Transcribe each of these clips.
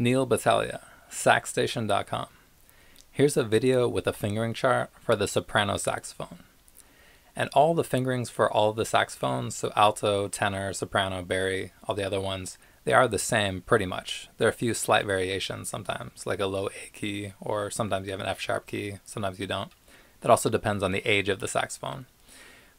Neal Battaglia, saxstation.com. Here's a video with a fingering chart for the soprano saxophone. And all the fingerings for all the saxophones, so alto, tenor, soprano, bari, all the other ones, they are the same pretty much. There are a few slight variations sometimes, like a low A key, or sometimes you have an F sharp key, sometimes you don't. That also depends on the age of the saxophone.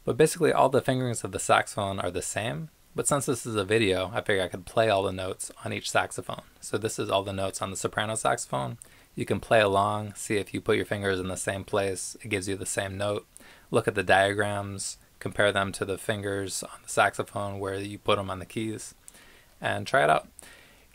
But basically all the fingerings of the saxophone are the same, but since this is a video, I figured I could play all the notes on each saxophone. So this is all the notes on the soprano saxophone. You can play along, see if you put your fingers in the same place, it gives you the same note. Look at the diagrams, compare them to the fingers on the saxophone where you put them on the keys, and try it out.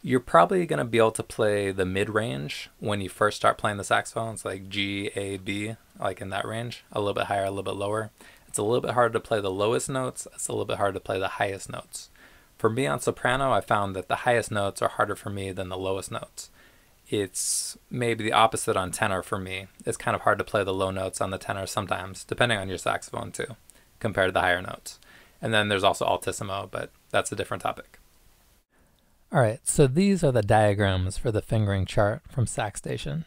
You're probably going to be able to play the mid range when you first start playing the saxophones, like G, A, B, like in that range, a little bit higher, a little bit lower. It's a little bit harder to play the lowest notes. It's a little bit harder to play the highest notes. For me on soprano, I found that the highest notes are harder for me than the lowest notes. It's maybe the opposite on tenor for me. It's kind of hard to play the low notes on the tenor sometimes, depending on your saxophone too, compared to the higher notes. And then there's also altissimo, but that's a different topic. All right, so these are the diagrams for the fingering chart from SaxStation.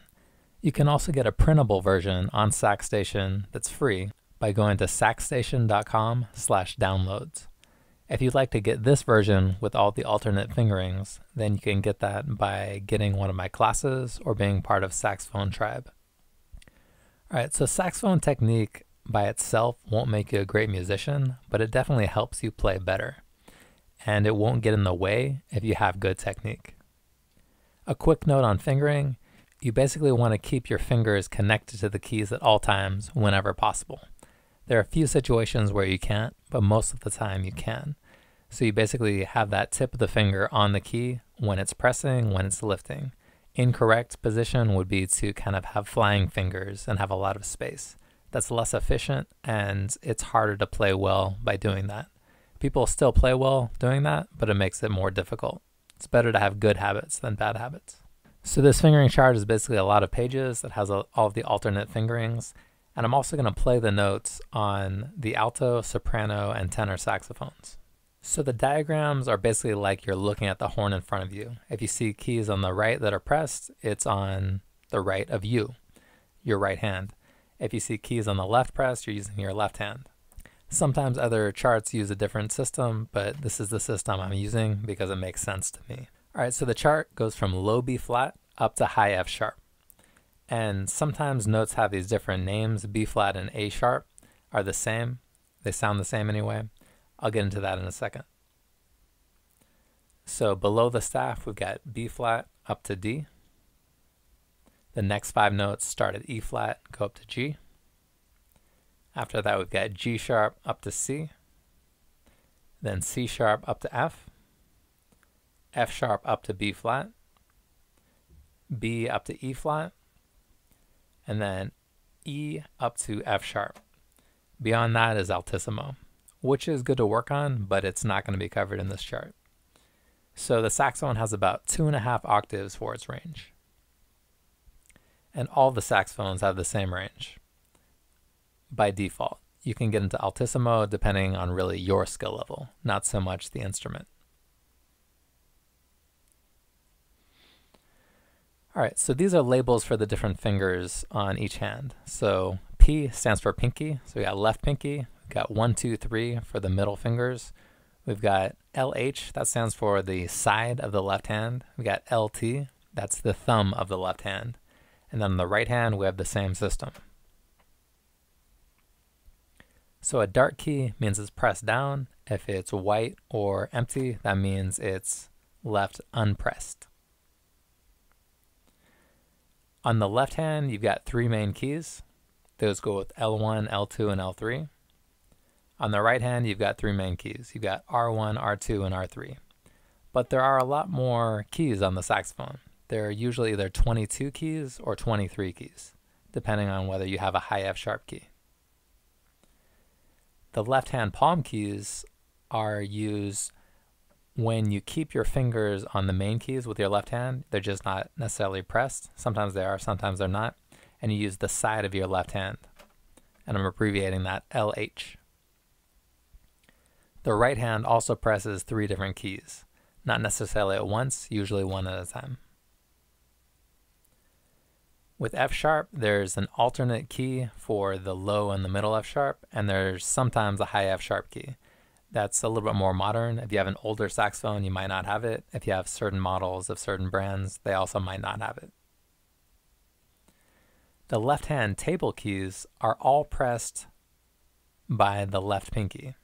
You can also get a printable version on SaxStation that's free by going to saxstation.com slash downloads. If you'd like to get this version with all the alternate fingerings, then you can get that by getting one of my classes or being part of Saxophone Tribe. Alright, so saxophone technique by itself won't make you a great musician, but it definitely helps you play better. And it won't get in the way if you have good technique. A quick note on fingering, you basically want to keep your fingers connected to the keys at all times whenever possible. There are a few situations where you can't, but most of the time you can. So you basically have that tip of the finger on the key when it's pressing, when it's lifting. Incorrect position would be to kind of have flying fingers and have a lot of space. That's less efficient and it's harder to play well by doing that. People still play well doing that, but it makes it more difficult. It's better to have good habits than bad habits. So this fingering chart is basically a lot of pages that has all of the alternate fingerings and I'm also going to play the notes on the alto, soprano, and tenor saxophones. So the diagrams are basically like you're looking at the horn in front of you. If you see keys on the right that are pressed, it's on the right of you, your right hand. If you see keys on the left pressed, you're using your left hand. Sometimes other charts use a different system, but this is the system I'm using because it makes sense to me. All right, so the chart goes from low B flat up to high F sharp. And sometimes notes have these different names. B flat and A sharp are the same. They sound the same anyway. I'll get into that in a second. So below the staff, we've got B flat up to D. The next five notes start at E flat, go up to G. After that, we've got G sharp up to C. Then C sharp up to F. F sharp up to B flat. B up to E flat and then E up to F sharp. Beyond that is altissimo, which is good to work on, but it's not going to be covered in this chart. So the saxophone has about two and a half octaves for its range. And all the saxophones have the same range by default. You can get into altissimo depending on really your skill level, not so much the instrument. All right, so these are labels for the different fingers on each hand. So P stands for pinky. So we got left pinky. We've got one, two, three for the middle fingers. We've got LH, that stands for the side of the left hand. We've got LT, that's the thumb of the left hand. And then on the right hand, we have the same system. So a dark key means it's pressed down. If it's white or empty, that means it's left unpressed. On the left hand, you've got three main keys. Those go with L1, L2, and L3. On the right hand, you've got three main keys. You've got R1, R2, and R3. But there are a lot more keys on the saxophone. There are usually either 22 keys or 23 keys, depending on whether you have a high F sharp key. The left hand palm keys are used when you keep your fingers on the main keys with your left hand, they're just not necessarily pressed. Sometimes they are, sometimes they're not. And you use the side of your left hand. And I'm abbreviating that LH. The right hand also presses three different keys, not necessarily at once, usually one at a time. With F sharp, there's an alternate key for the low and the middle F sharp, and there's sometimes a high F sharp key. That's a little bit more modern. If you have an older saxophone, you might not have it. If you have certain models of certain brands, they also might not have it. The left hand table keys are all pressed by the left pinky.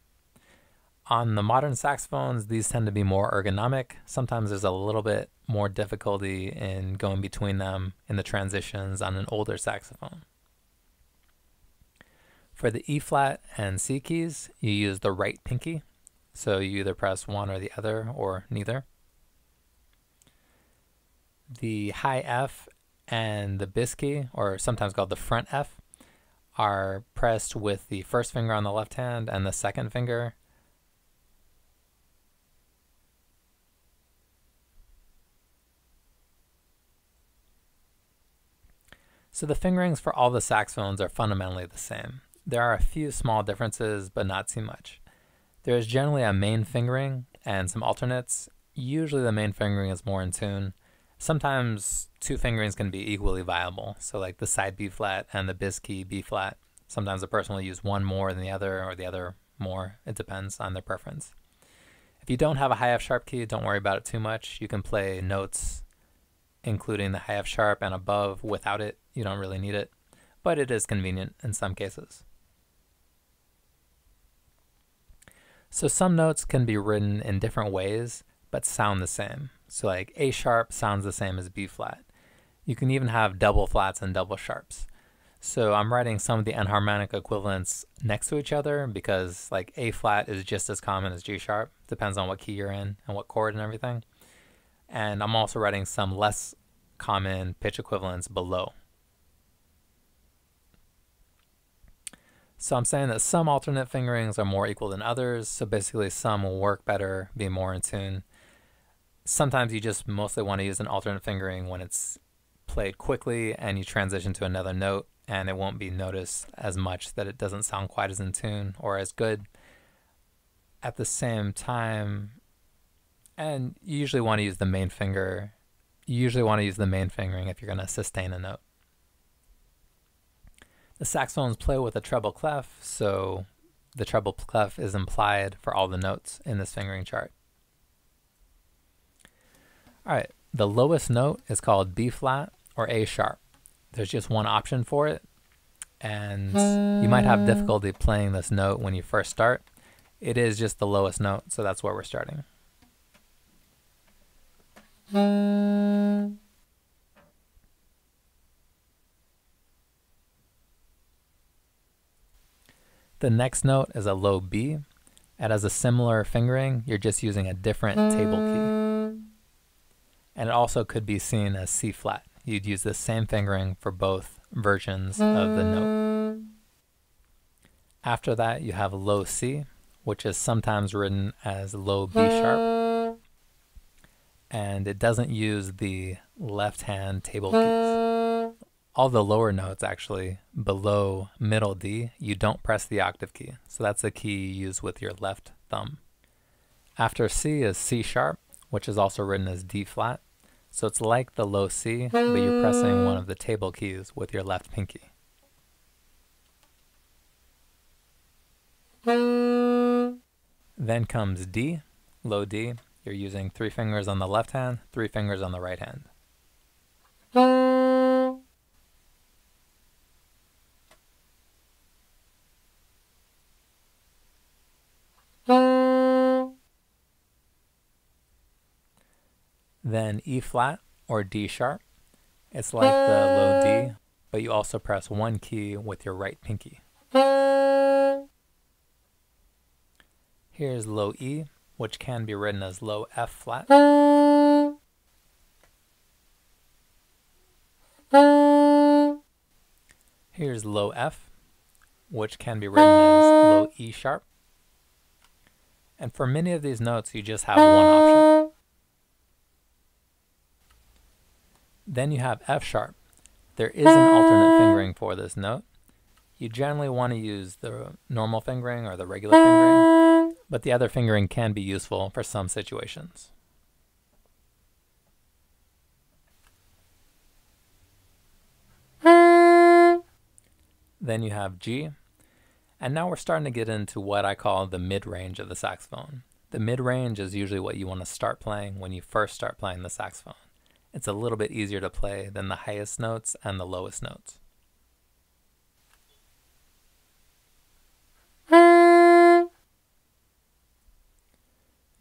On the modern saxophones, these tend to be more ergonomic. Sometimes there's a little bit more difficulty in going between them in the transitions on an older saxophone. For the E flat and C keys, you use the right pinky. So you either press one or the other or neither. The high F and the bis key, or sometimes called the front F, are pressed with the first finger on the left hand and the second finger So the fingerings for all the saxophones are fundamentally the same. There are a few small differences, but not too much. There is generally a main fingering and some alternates. Usually the main fingering is more in tune. Sometimes two fingerings can be equally viable. So like the side B flat and the bis key B flat. Sometimes a person will use one more than the other or the other more. It depends on their preference. If you don't have a high F sharp key, don't worry about it too much. You can play notes including the high F sharp and above without it. You don't really need it, but it is convenient in some cases. So some notes can be written in different ways, but sound the same. So like A sharp sounds the same as B flat. You can even have double flats and double sharps. So I'm writing some of the enharmonic equivalents next to each other because like A flat is just as common as G sharp. Depends on what key you're in and what chord and everything. And I'm also writing some less common pitch equivalents below. So I'm saying that some alternate fingerings are more equal than others. So basically some will work better, be more in tune. Sometimes you just mostly want to use an alternate fingering when it's played quickly and you transition to another note and it won't be noticed as much that it doesn't sound quite as in tune or as good. At the same time, and you usually want to use the main finger. You usually want to use the main fingering if you're going to sustain a note. The saxophones play with a treble clef, so the treble clef is implied for all the notes in this fingering chart. All right, the lowest note is called B flat or A sharp. There's just one option for it, and you might have difficulty playing this note when you first start. It is just the lowest note, so that's where we're starting. The next note is a low B. It has a similar fingering, you're just using a different table key. And it also could be seen as C flat. You'd use the same fingering for both versions of the note. After that, you have low C, which is sometimes written as low B sharp and it doesn't use the left hand table keys. All the lower notes actually below middle D, you don't press the octave key. So that's the key you use with your left thumb. After C is C sharp, which is also written as D flat. So it's like the low C, but you're pressing one of the table keys with your left pinky. Then comes D, low D, you're using three fingers on the left hand, three fingers on the right hand. Then E flat or D sharp. It's like the low D, uh. but you also press one key with your right pinky. Here's low E, which can be written as low F flat. Here's low F, which can be written as low E sharp. And for many of these notes, you just have one option. Then you have F sharp. There is an alternate fingering for this note. You generally want to use the normal fingering or the regular fingering but the other fingering can be useful for some situations. Then you have G. And now we're starting to get into what I call the mid range of the saxophone. The mid range is usually what you want to start playing when you first start playing the saxophone. It's a little bit easier to play than the highest notes and the lowest notes.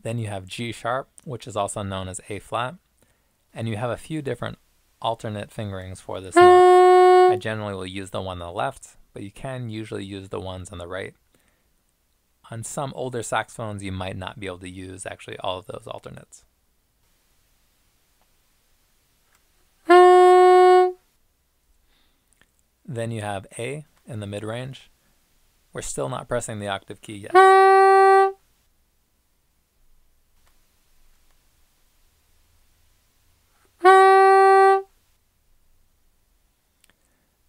Then you have G sharp, which is also known as A flat, and you have a few different alternate fingerings for this note. I generally will use the one on the left, but you can usually use the ones on the right. On some older saxophones, you might not be able to use actually all of those alternates. Then you have A in the mid range. We're still not pressing the octave key yet.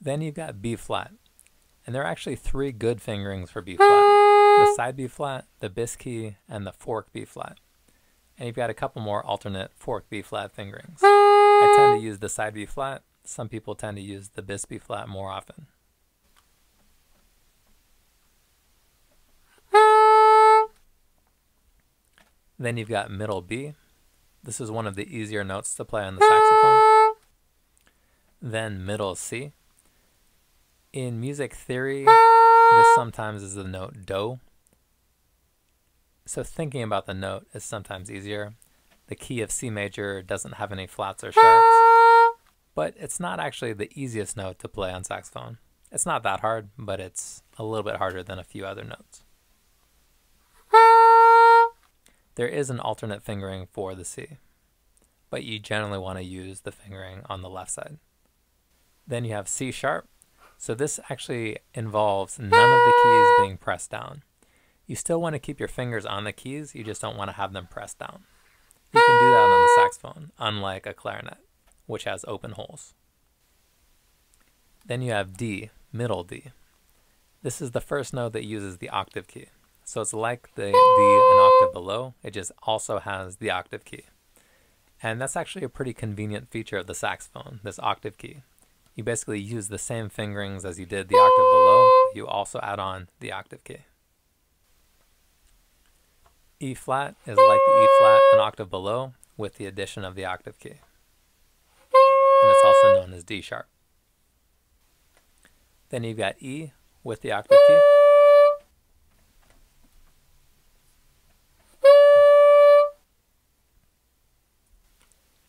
Then you've got B flat. And there are actually three good fingerings for B flat. The side B flat, the bis key, and the fork B flat. And you've got a couple more alternate fork B flat fingerings. I tend to use the side B flat. Some people tend to use the bis B flat more often. Then you've got middle B. This is one of the easier notes to play on the saxophone. Then middle C. In music theory, this sometimes is the note do. So thinking about the note is sometimes easier. The key of C major doesn't have any flats or sharps, but it's not actually the easiest note to play on saxophone. It's not that hard, but it's a little bit harder than a few other notes. There is an alternate fingering for the C, but you generally want to use the fingering on the left side. Then you have C sharp. So this actually involves none of the keys being pressed down. You still want to keep your fingers on the keys, you just don't want to have them pressed down. You can do that on the saxophone, unlike a clarinet, which has open holes. Then you have D, middle D. This is the first note that uses the octave key. So it's like the D an octave below, it just also has the octave key. And that's actually a pretty convenient feature of the saxophone, this octave key. You basically use the same fingerings as you did the octave below, you also add on the octave key. E flat is like the E flat an octave below with the addition of the octave key. And it's also known as D sharp. Then you've got E with the octave key.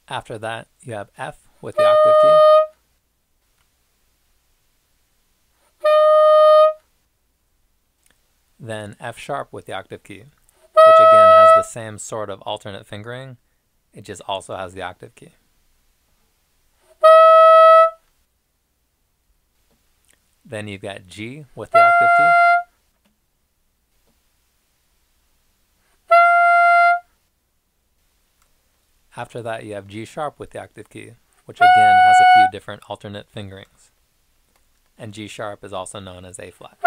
After that, you have F with the octave key. Then F sharp with the octave key, which again has the same sort of alternate fingering. It just also has the octave key. Then you've got G with the octave key. After that, you have G sharp with the octave key, which again has a few different alternate fingerings. And G sharp is also known as A flat.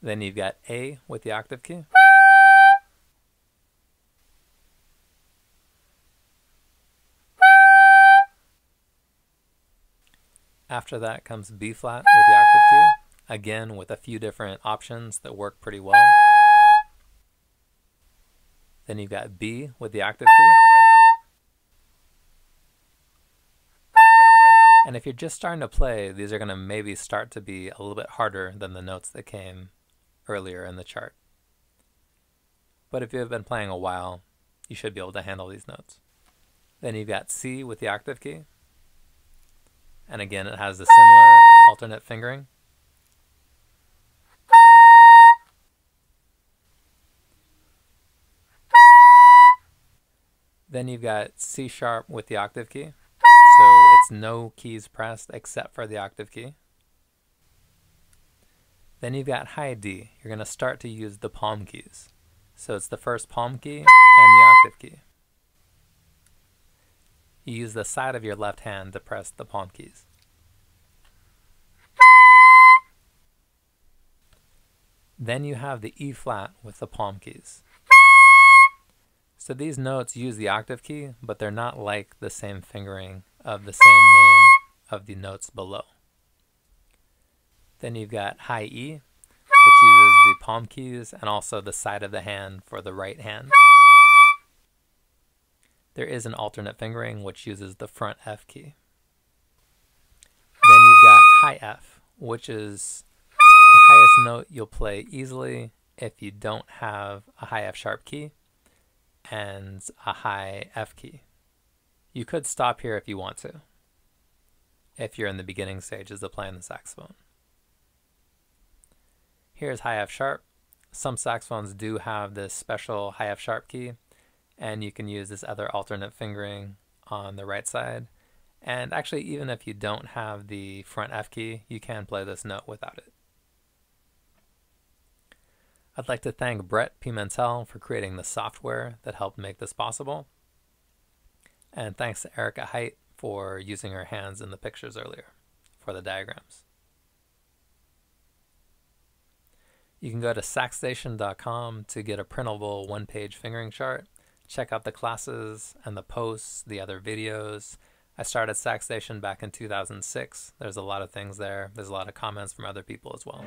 Then you've got A with the octave key. After that comes B flat with the octave key, again with a few different options that work pretty well. Then you've got B with the octave key. And if you're just starting to play, these are going to maybe start to be a little bit harder than the notes that came earlier in the chart. But if you've been playing a while, you should be able to handle these notes. Then you've got C with the octave key. And again, it has the similar alternate fingering. Then you've got C sharp with the octave key. So it's no keys pressed except for the octave key. Then you've got high D. You're going to start to use the palm keys. So it's the first palm key and the octave key. You use the side of your left hand to press the palm keys. Then you have the E flat with the palm keys. So these notes use the octave key, but they're not like the same fingering of the same name of the notes below. Then you've got high E, which uses the palm keys and also the side of the hand for the right hand. There is an alternate fingering which uses the front F key. Then you've got high F, which is the highest note you'll play easily if you don't have a high F sharp key and a high F key. You could stop here if you want to, if you're in the beginning stages of playing the saxophone. Here's high F sharp. Some saxophones do have this special high F sharp key, and you can use this other alternate fingering on the right side. And actually, even if you don't have the front F key, you can play this note without it. I'd like to thank Bret Pimentel for creating the software that helped make this possible. And thanks to Erica Height for using her hands in the pictures earlier for the diagrams. You can go to saxstation.com to get a printable one page fingering chart. Check out the classes and the posts, the other videos. I started SaxStation back in 2006. There's a lot of things there. There's a lot of comments from other people as well.